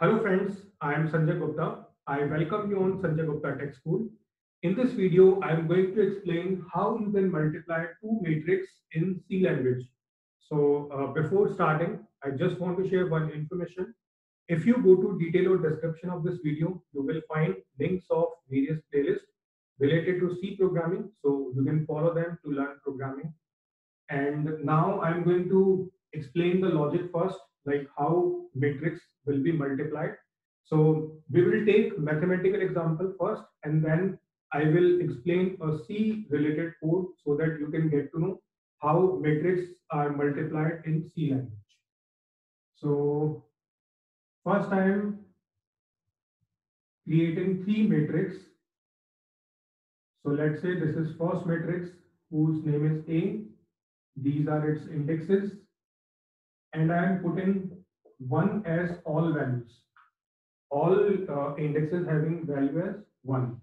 Hello friends, I am Sanjay Gupta. I welcome you on Sanjay Gupta Tech School. In this video, I am going to explain how you can multiply two matrix in C language. So uh, before starting, I just want to share one information. If you go to detail or description of this video, you will find links of various playlists related to C programming. So you can follow them to learn programming. And now I'm going to explain the logic first, like how matrix will be multiplied. So we will take mathematical example first, and then I will explain a C related code so that you can get to know how matrix are multiplied in C language. So first I am creating three matrix. So let's say this is first matrix whose name is A. These are its indexes. And I am putting one as all values. All uh, indexes having value as one.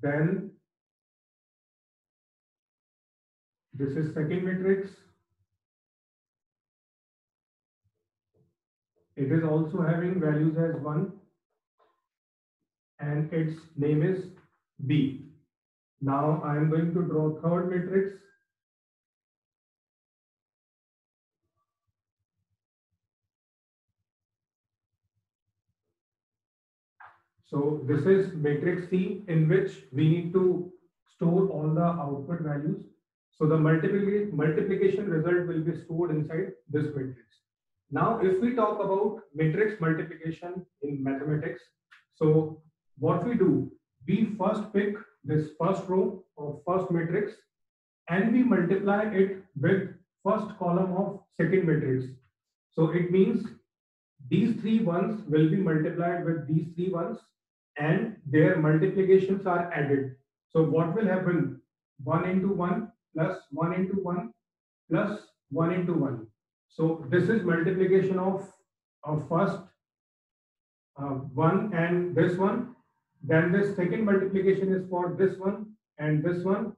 Then this is second matrix. It is also having values as 1 and its name is B. Now I am going to draw third matrix. So this is matrix C in which we need to store all the output values. So the multiplication result will be stored inside this matrix. Now, if we talk about matrix multiplication in mathematics, so what we do, we first pick this first row of first matrix and we multiply it with first column of second matrix. So it means these three ones will be multiplied with these three ones and their multiplications are added. So what will happen? 1 into 1 plus 1 into 1 plus 1 into 1. So this is multiplication of, of first uh, 1 and this one. Then this second multiplication is for this one and this one.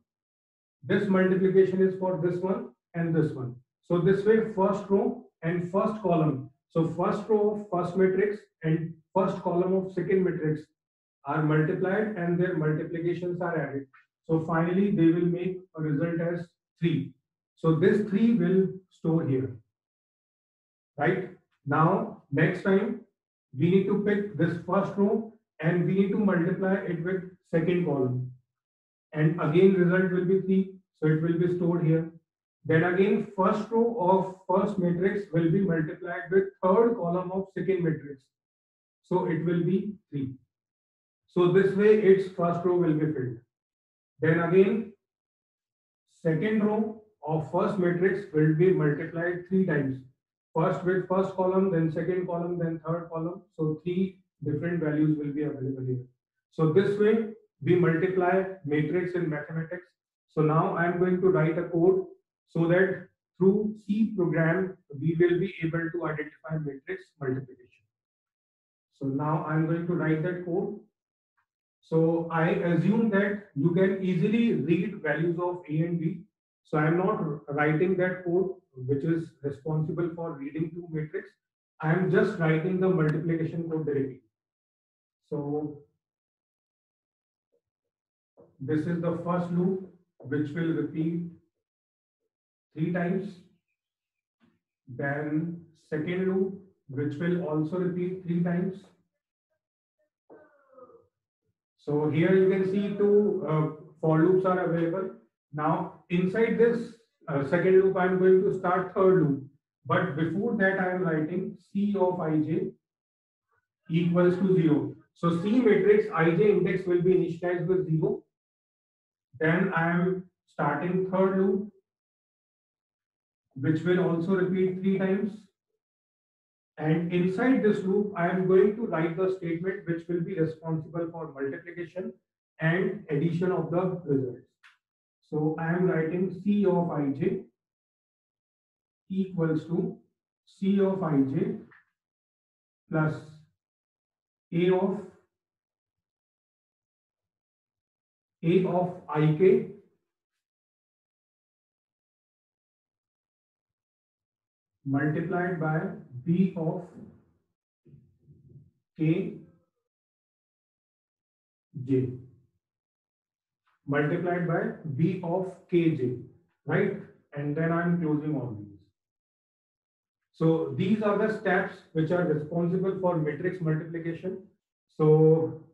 This multiplication is for this one and this one. So this way first row and first column. So first row of first matrix and first column of second matrix are multiplied and their multiplications are added. So finally, they will make a result as 3. So this 3 will store here. Right? Now, next time, we need to pick this first row and we need to multiply it with second column. And again, result will be 3. So it will be stored here. Then again, first row of first matrix will be multiplied with third column of second matrix. So it will be 3. So this way its first row will be filled. Then again, second row of first matrix will be multiplied three times. First with first column, then second column, then third column. So three different values will be available here. So this way we multiply matrix in mathematics. So now I am going to write a code so that through C program, we will be able to identify matrix multiplication. So now I'm going to write that code so I assume that you can easily read values of A and B. So I'm not writing that code which is responsible for reading two matrix. I am just writing the multiplication code directly. So this is the first loop which will repeat three times. Then second loop which will also repeat three times so here you can see two uh, for loops are available. Now inside this uh, second loop, I'm going to start third loop. But before that, I am writing C of ij equals to 0. So C matrix ij index will be initialized with 0. Then I am starting third loop, which will also repeat three times. And inside this loop, I am going to write the statement which will be responsible for multiplication and addition of the results. So I am writing C of ij equals to C of ij plus A of A of ik multiplied by b of k j multiplied by b of kj, right? And then I'm closing all these. So these are the steps which are responsible for matrix multiplication. So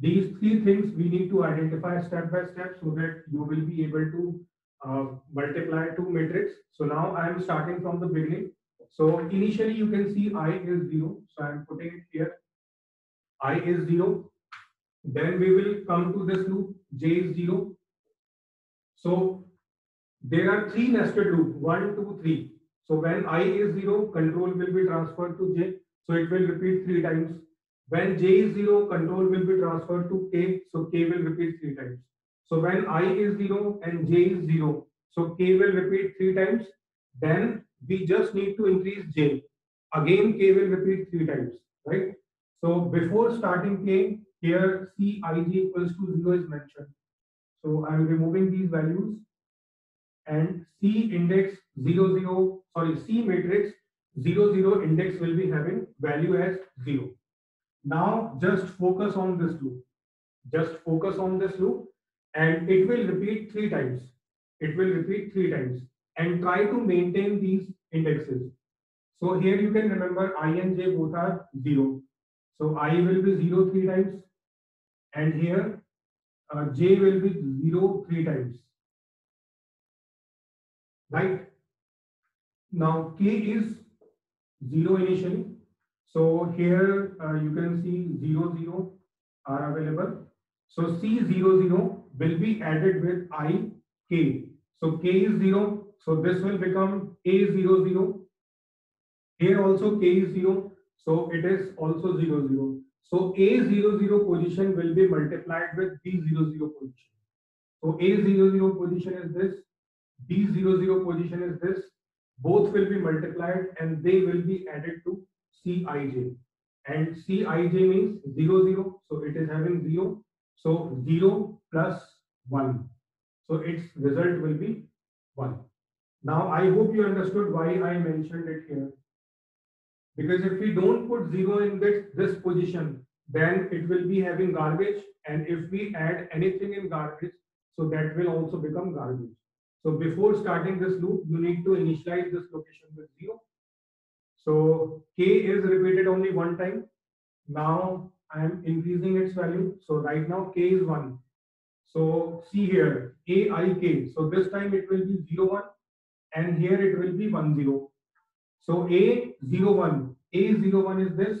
these three things we need to identify step by step so that you will be able to uh, multiply two matrix. So now I am starting from the beginning. So initially you can see i is 0. So I am putting it here. i is 0. Then we will come to this loop, j is 0. So there are three nested loop, 1, 2, 3. So when i is 0, control will be transferred to j. So it will repeat three times. When j is 0, control will be transferred to k. So k will repeat three times. So when i is 0 and j is 0, so k will repeat three times. Then we just need to increase j. Again, k will repeat three times, right? So before starting k, here Cij equals to 0 is mentioned. So I am removing these values and C index 0, 0, sorry, C matrix 0, 0 index will be having value as 0. Now just focus on this loop. Just focus on this loop and it will repeat three times. It will repeat three times and try to maintain these indexes. So here you can remember i and j both are 0. So i will be zero three times and here uh, j will be zero three times. Right? Now k is 0 initially. So here uh, you can see 0 0 are available. So C 0 0 will be added with i k. So k is 0. So this will become a 0 0. Here also k is 0. So it is also 0 0. So A00 0 position will be multiplied with B00 0 position. So A00 0 position is this, B00 0 position is this. Both will be multiplied and they will be added to Cij. And Cij means 0, 0. So it is having 0. So 0 plus 1. So its result will be 1. Now I hope you understood why I mentioned it here. Because if we don't put 0 in this, this position, then it will be having garbage. And if we add anything in garbage, so that will also become garbage. So before starting this loop, you need to initialize this location with 0. So k is repeated only one time. Now I am increasing its value. So right now k is 1. So see here, a i k. So this time it will be 0 1 and here it will be 1 0. So A 0 1, A 0 1 is this,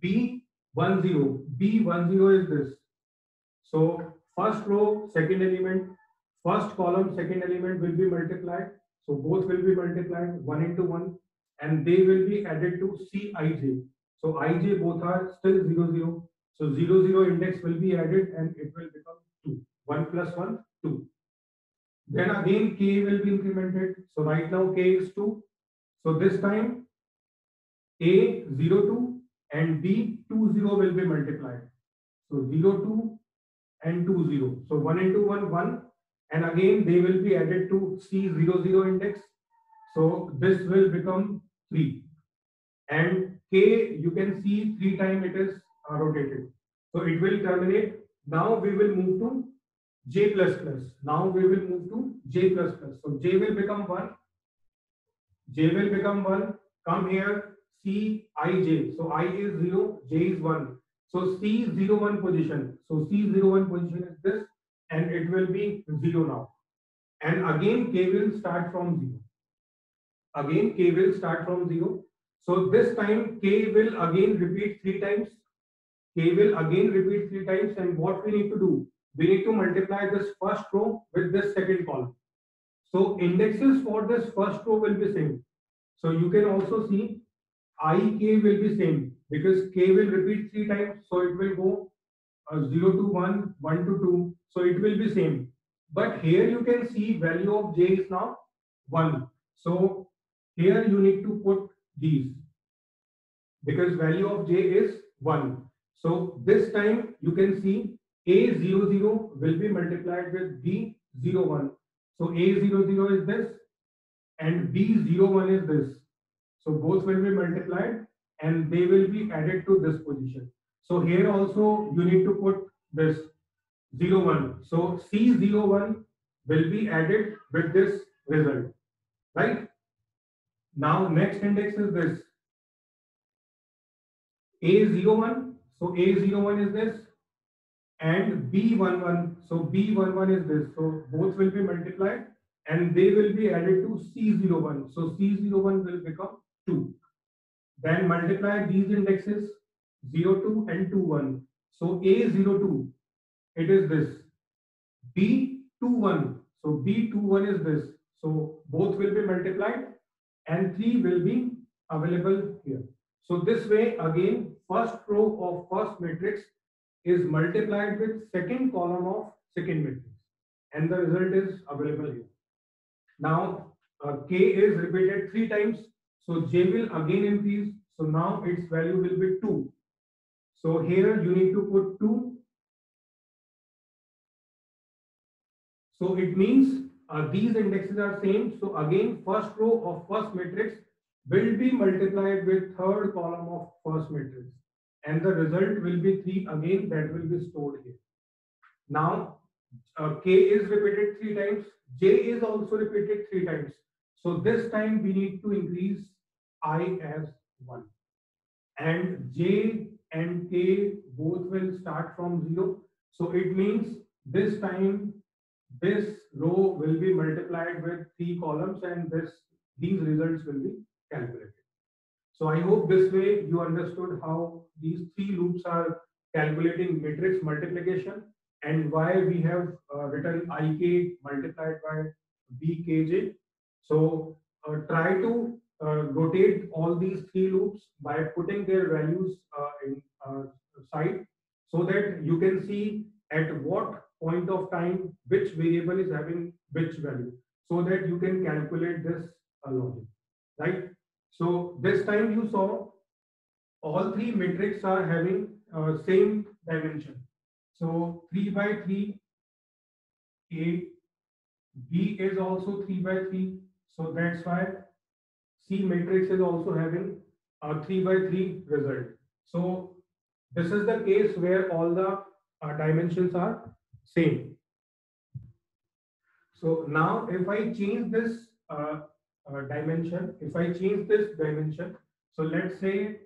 B 1 0, B 1 0 is this. So first row, second element, first column, second element will be multiplied. So both will be multiplied 1 into 1 and they will be added to Cij. So Ij both are still 0 0. So 0 0 index will be added and it will become 2. 1 plus 1, 2. Then again k will be incremented. So right now k is 2. So this time A 0 2 and B 2 0 will be multiplied. So 0 2 and 2 0. So 1 into 1 1 and again they will be added to C 0 0 index. So this will become 3 and K you can see 3 time it is rotated. So it will terminate. Now we will move to J plus plus. Now we will move to J plus plus. So J will become 1 j will become 1 come here. C i j. So i is 0 j is 1 so c 0 1 position. So c 0 1 position is this. And it will be 0 now. And again k will start from 0 again k will start from 0 so this time k will again repeat three times k will again repeat three times and what we need to do we need to multiply this first row with this second column so indexes for this first row will be same. So you can also see ik will be same because k will repeat three times. So it will go uh, 0 to 1, 1 to 2. So it will be same. But here you can see value of j is now 1. So here you need to put these because value of j is 1. So this time you can see a00 will be multiplied with b01 so A00 is this and B01 is this. So both will be multiplied and they will be added to this position. So here also you need to put this 01. So C01 will be added with this result, right? Now next index is this A01. So A01 is this and B11. So B11 is this. So both will be multiplied and they will be added to C01. So C01 will become 2. Then multiply these indexes 02 and 21. So A02, it is this. B21, so B21 is this. So both will be multiplied and 3 will be available here. So this way again, first row of first matrix is multiplied with second column of second matrix and the result is available here. Now uh, k is repeated three times, so j will again increase. So now its value will be 2. So here you need to put 2. So it means uh, these indexes are same. So again, first row of first matrix will be multiplied with third column of first matrix. And the result will be 3 again that will be stored here. Now, uh, k is repeated 3 times. J is also repeated 3 times. So this time we need to increase i as 1. And j and k both will start from 0. So it means this time this row will be multiplied with three columns and this these results will be calculated. So I hope this way you understood how these three loops are calculating matrix multiplication and why we have uh, written ik multiplied by bkj. So uh, try to uh, rotate all these three loops by putting their values uh, in uh, side so that you can see at what point of time which variable is having which value so that you can calculate this logic right so this time you saw all three matrices are having uh, same dimension. So 3 by 3 a b is also 3 by 3 so that's why c matrix is also having a 3 by 3 result. So this is the case where all the uh, dimensions are same. So now if I change this uh, uh, dimension, if I change this dimension, so let's say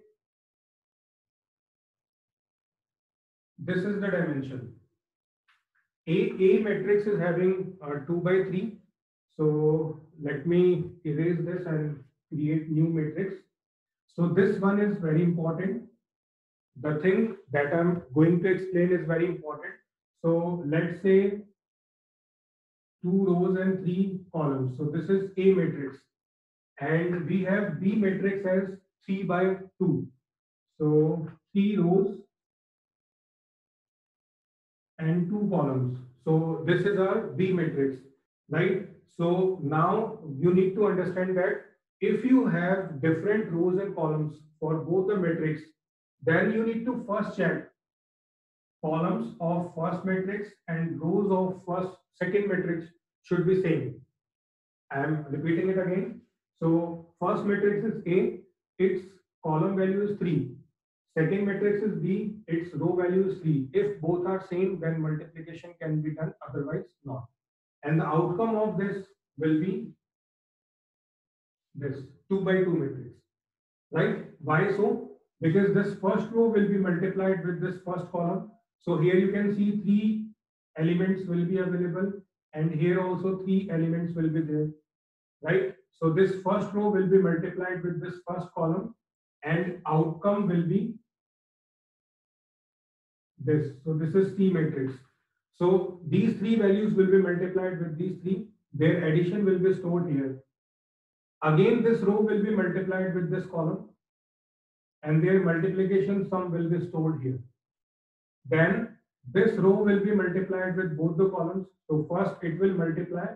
this is the dimension. A, A matrix is having uh, 2 by 3. So let me erase this and create new matrix. So this one is very important. The thing that I'm going to explain is very important. So let's say two rows and three columns. So this is A matrix. And we have B matrix as 3 by 2. So three rows and two columns. So this is our B matrix, right? So now you need to understand that if you have different rows and columns for both the matrix, then you need to first check columns of first matrix and rows of first second matrix should be same. I am repeating it again. So first matrix is A, its column value is 3. Second matrix is B, its row value is 3. If both are same, then multiplication can be done, otherwise not. And the outcome of this will be this 2 by 2 matrix. Right? Why so? Because this first row will be multiplied with this first column so here you can see three elements will be available and here also three elements will be there, right? So this first row will be multiplied with this first column and outcome will be this. So this is T matrix. So these three values will be multiplied with these three. Their addition will be stored here. Again, this row will be multiplied with this column and their multiplication sum will be stored here. Then this row will be multiplied with both the columns. So first it will multiply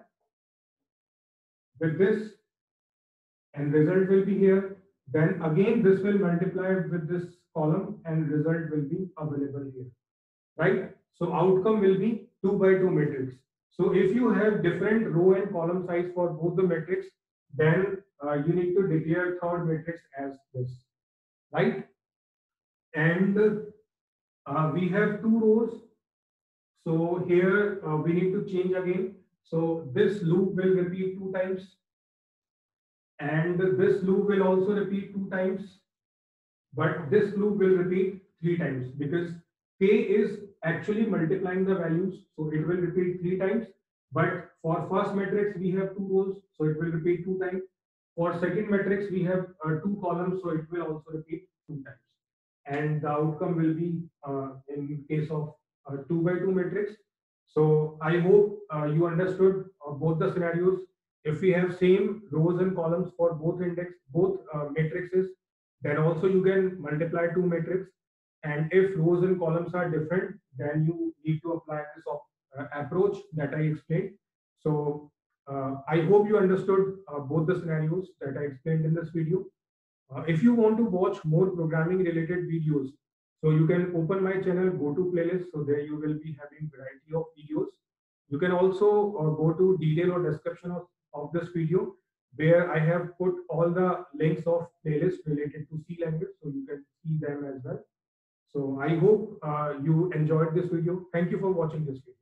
with this and result will be here. Then again this will multiply with this column and result will be available here. Right? So outcome will be 2 by 2 matrix. So if you have different row and column size for both the matrix, then uh, you need to declare third matrix as this. right? And uh, we have two rows. So here uh, we need to change again. So this loop will repeat two times. And this loop will also repeat two times. But this loop will repeat three times because k is actually multiplying the values. So it will repeat three times. But for first matrix, we have two rows. So it will repeat two times. For second matrix, we have uh, two columns. So it will also repeat two times. And the outcome will be uh, in case of uh, two by two matrix. So I hope uh, you understood uh, both the scenarios. If we have same rows and columns for both index, both uh, matrices, then also you can multiply two matrix. And if rows and columns are different, then you need to apply this uh, approach that I explained. So uh, I hope you understood uh, both the scenarios that I explained in this video. Uh, if you want to watch more programming related videos, so you can open my channel, go to playlist. So there you will be having variety of videos. You can also uh, go to detail or description of, of this video where I have put all the links of playlists related to C language. So you can see them as well. So I hope uh, you enjoyed this video. Thank you for watching this video.